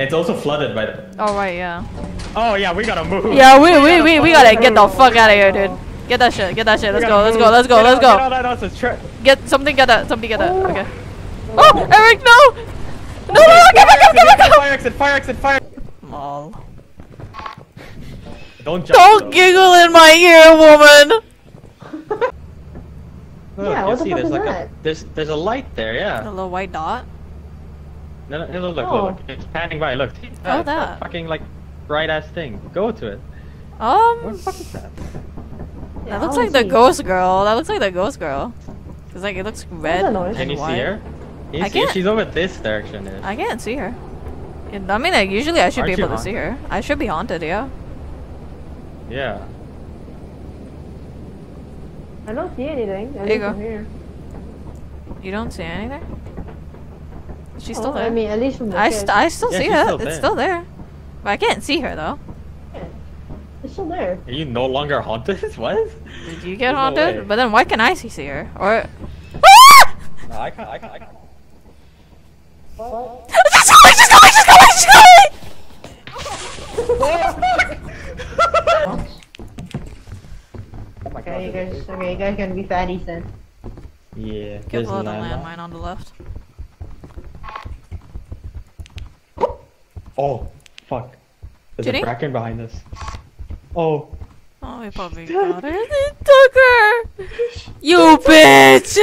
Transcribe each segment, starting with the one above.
It's also flooded by the. Oh right, yeah. Oh yeah, we gotta move. Yeah, we we we, we gotta get the fuck out of here, dude. Get that shit. Get that shit. Let's go. Let's go. Let's go. Let's all- Get all go. that nonsense. Tra- Get something. Get that. Somebody get that. Oh. Okay. Oh, Eric, no! No, no, no! Get back up! Get back up! Fire exit! Fire exit! Fire! Lol. Don't jump. Don't though. giggle in my ear, woman. Look, Yeah, you what the see, fuck there's is like that? A, there's there's a light there. Yeah. A little white dot. No, no, look, look, Oh. look, look. It's panning by. Look. See? Oh, It's that. fucking like bright ass thing. Go to it. What Um, the fuck is that? Yeah, that looks like the ghost girl. That looks like the ghost girl. Cause like it looks red. Can and you see her? Can you I see can't- She's over this direction. Is. I can't see her. I mean, like, usually I should be Aren't you able to see her. I should be haunted, yeah. Yeah. I don't see anything. There At you least go. here. You don't see anything? She's Oh, still there. I mean, at least from the I, st I still Yeah, see her. still it's still there. But I can't see her though. Yeah. It's still there. Are you no longer haunted? what? Did you get There's haunted? way. but then why can I see, see her? Or No, I can't. I can't. I can't. What? She's going! She's going! She's going! She's going! Oh my Okay, you guys. Okay, you guys gonna be fatties then. Yeah. Get there's below a the landmine. landmine on the left. Oh, fuck. There's Jenny? a bracken behind us. Oh. Oh, we probably got her. They took her! You bitch!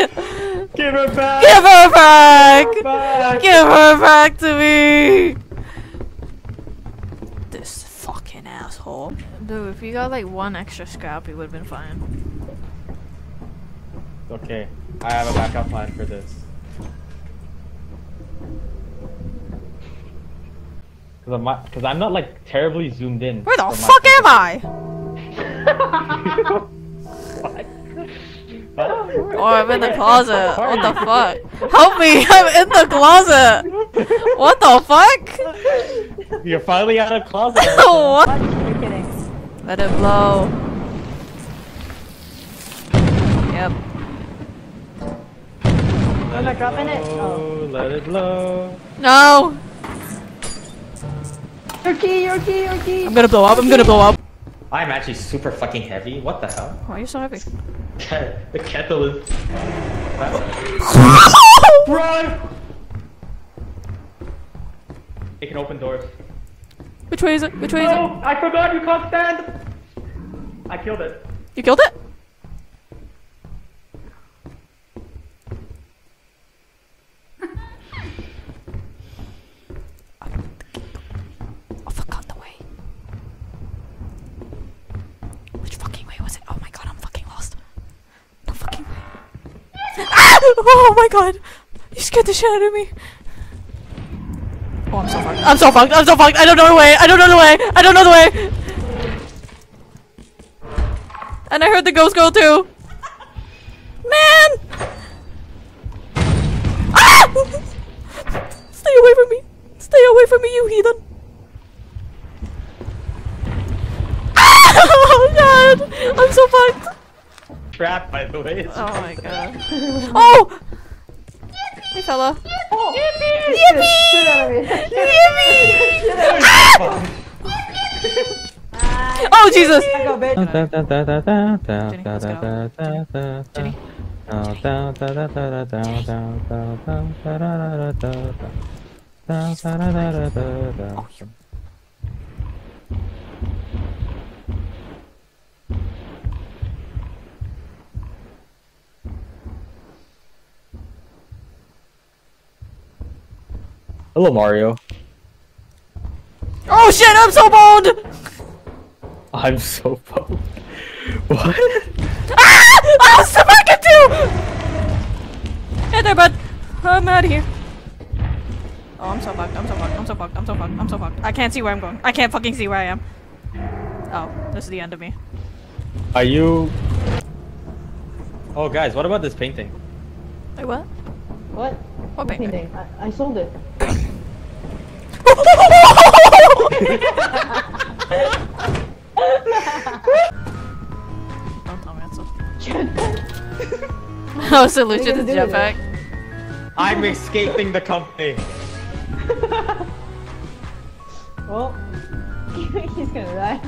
Give her back! Give her back! back! Give her back to me! This fucking asshole. Dude, if you got like one extra scrap, you would have been fine. Okay, I have a backup plan for this. Cause I'm not, cause I'm not like terribly zoomed in. Where the fuck am I? What? Oh, oh, I'm in the closet. What the fuck? Help me! I'm in the closet! What the fuck? You're finally out of closet. what? You're kidding. Let it blow. Yep. I'm not dropping it. Oh, Oh. let it blow. No! Your key, your key, your key. I'm gonna blow up, I'm gonna blow up. I'm actually super fucking heavy. What the hell? Why are you so heavy? the kettle is. Run! It can open doors. Which way is it? Which way is it? Oh, I forgot you can't stand. I killed it. You killed it? I forgot the way. Which fucking way was it? Oh my god, I'm fucking lost. The fucking way. Ah! Oh my god! You scared the shit out of me. Oh, I'm so fucked. I'm so fucked. I'm so fucked. I don't know the way. I don't know the way. I don't know the way. And I heard the ghost girl too. Man! Ah! Stay away from me. Stay away from me, you heathen. Ah! Oh god! I'm so fucked. Trap, by the way. It's Oh my god. Oh! Hey fella. Oh. Yippee! Shit out of me. Yippee! Ah! Oh Jesus! I go, bitch. Jenny, let's go. Jenny. Oh, you Hello, Mario. Oh shit, I'm so boned! I'm so pumped. What? Ah! I was so fucking too! Hey there, bud. I'm out of here. Oh, I'm so fucked. I'm so fucked. I'm so fucked. I'm so fucked. I'm so fucked. I can't see where I'm going. I can't fucking see where I am. Oh, this is the end of me. Are you? Oh, guys, what about this painting? Wait, what? What? What painting? Painting. I, I sold it. Don't tell me that's so. oh, so What Lucia the gonna do with jetpack. I'm escaping the company. Oh. He's gonna die.